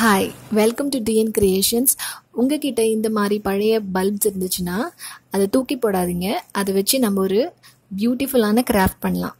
Hi welcome to TN creations உங்ககிட்ட இந்த மாதிரி பழைய பல்ப்ஸ் இருந்துச்சுன்னா அதை தூக்கி போடாதீங்க. அதை வச்சு நம்ம ஒரு பியூட்டிஃபுல்லான கிராஃப்ட் பண்ணலாம்.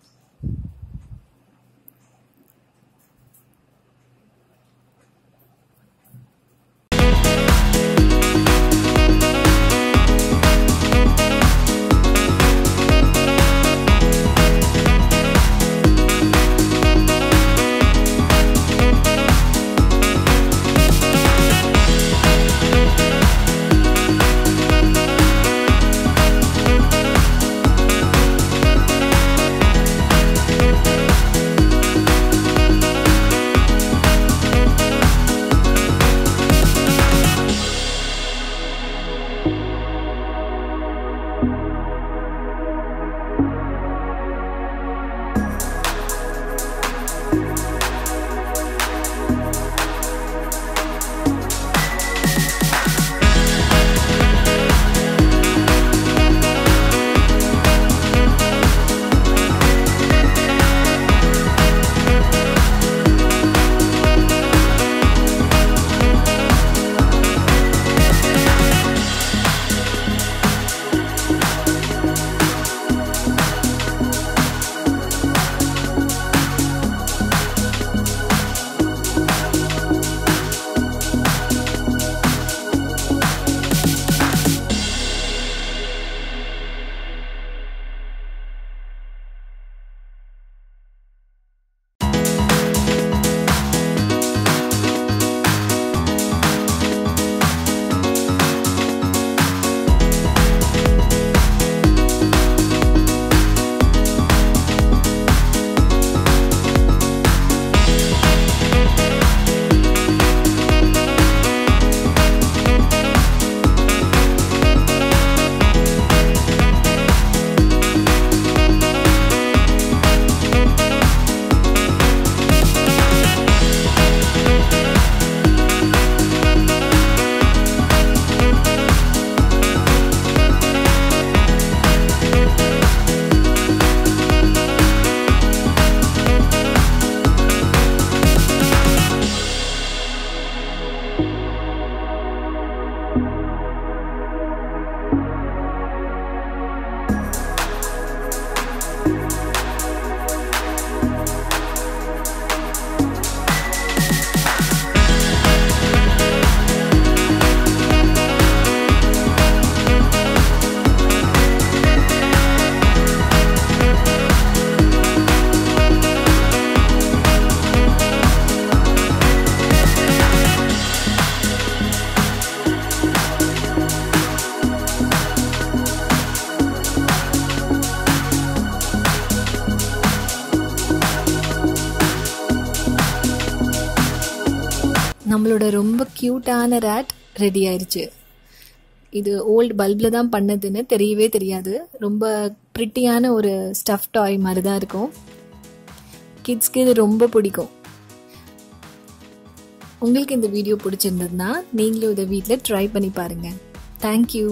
Bye. நம்மளோட ரொம்ப க்யூட்டான ரேட் ரெடி ஆயிடுச்சு இது ஓல்டு பல்பில் தான் பண்ணதுன்னு தெரியவே தெரியாது. ரொம்ப ப்ரிட்டியான ஒரு ஸ்டஃப் டாய் மாதிரி தான் இருக்கும். கிட்ஸ்க்கு இது ரொம்ப பிடிக்கும். உங்களுக்கு இந்த வீடியோ பிடிச்சிருந்ததுன்னா நீங்களும் இதை வீட்டில் ட்ரை பண்ணி பாருங்கள் தேங்க்யூ